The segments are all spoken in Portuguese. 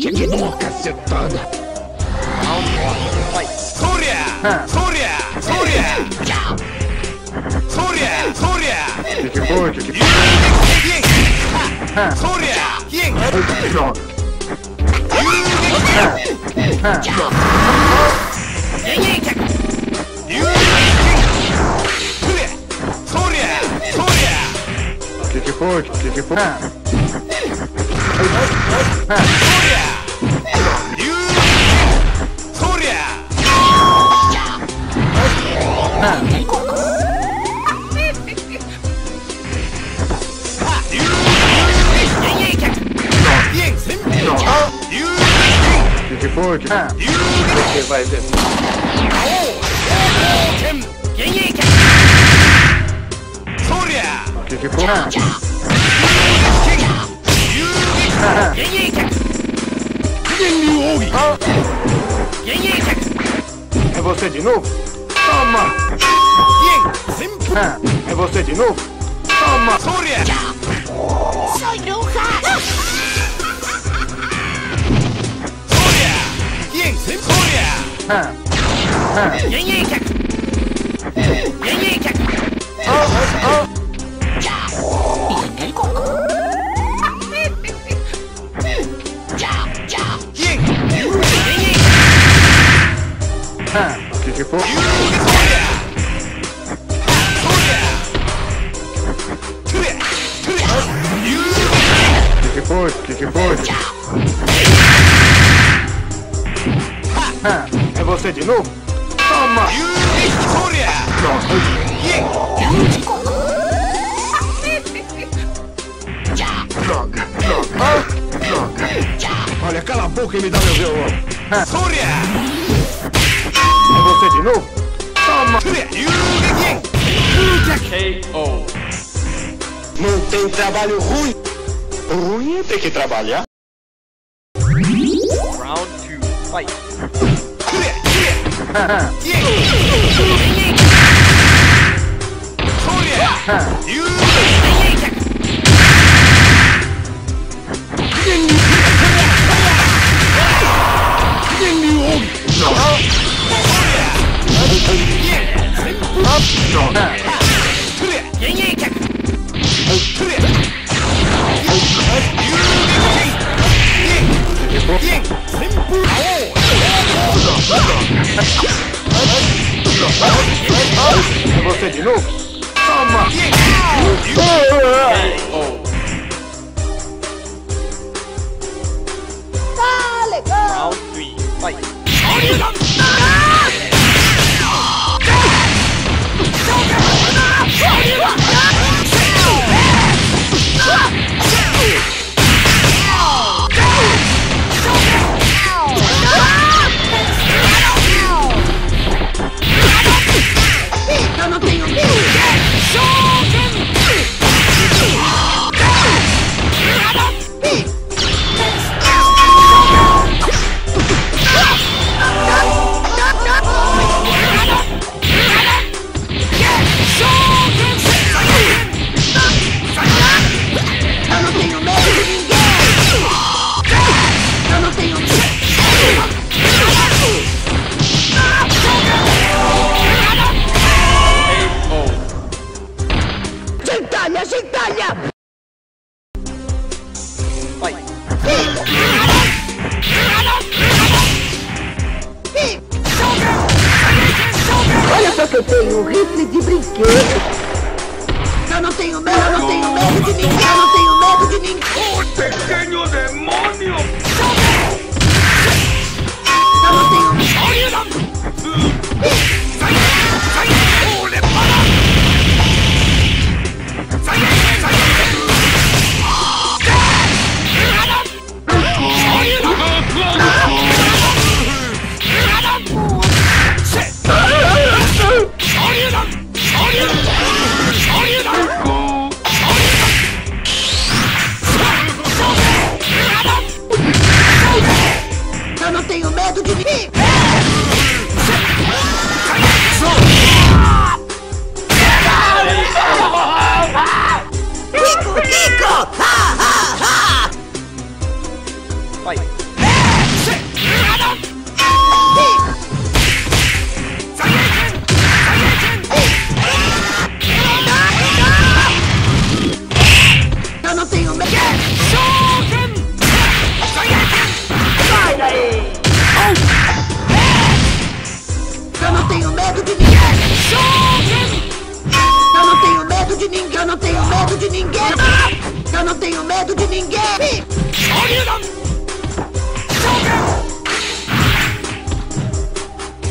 Que, que dor, cacetada! Surya! Surya! Surya! Surya! Surya! Que que foi? Que que Yin! Surya! Yin! Droga. Surya! Surya! Que que foi? Foi? É você de novo? Toma! É você de novo? Toma! Surya! Soy bruja. Surya! Yin! Surya! El Que que foi? Surya! Que que foi? Que que foi? É você de novo? Toma! Droga! Droga! Droga! Olha, cala a boca e me dá meu violão! Surya! Você de novo? Toma! Yin! Não tem trabalho ruim. Ruim é ter que trabalhar. Surya! Yin! Surya! É você um rifle de brinquedo. Eu não tenho medo, eu não tenho medo de ninguém, eu não tenho medo de ninguém. tenho medo de ninguém! Eu não tenho medo de ninguém! Eu não tenho medo de ninguém! Eu não tenho medo de ninguém!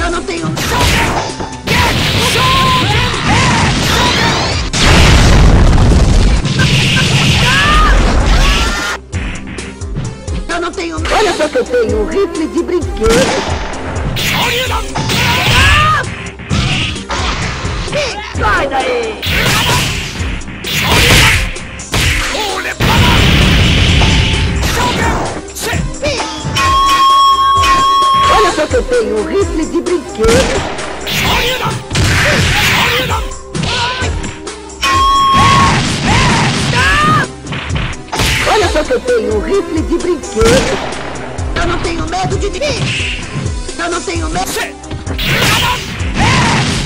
Eu não tenho medo! Olha só que eu tenho um rifle de brinquedo. Olha só que eu tenho um rifle de brinquedo! Olha só que eu tenho um rifle de brinquedo! Eu não tenho medo de ninguém! Eu não tenho medo!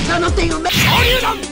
Eu não tenho medo!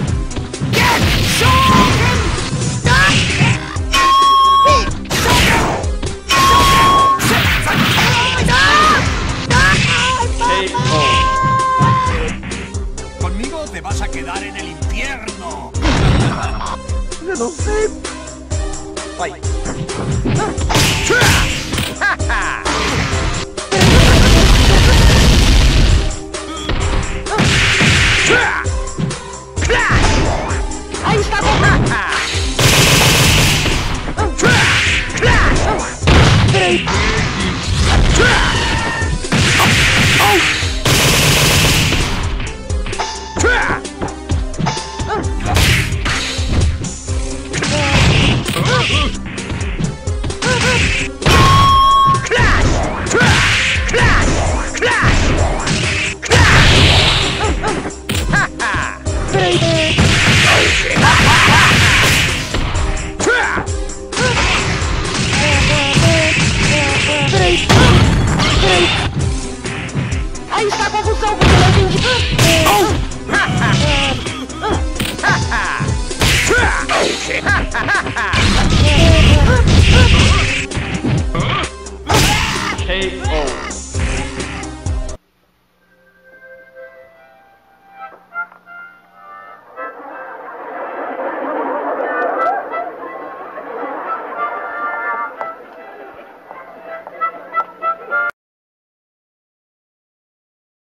Yeah! Aí está a convulsão com o de... KO.